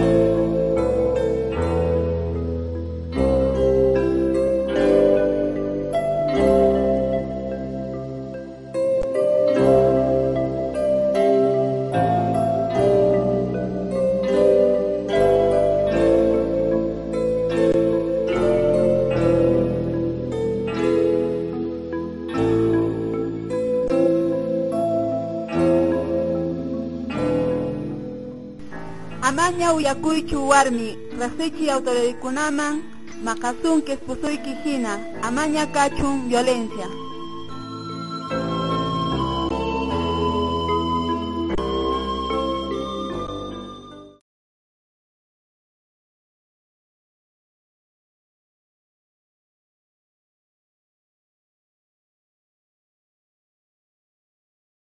Bye. Amaña uyakuychu warmi, rasichi autoridadkunaman, maqasunki espusuyki hina, amaña kachun violencia.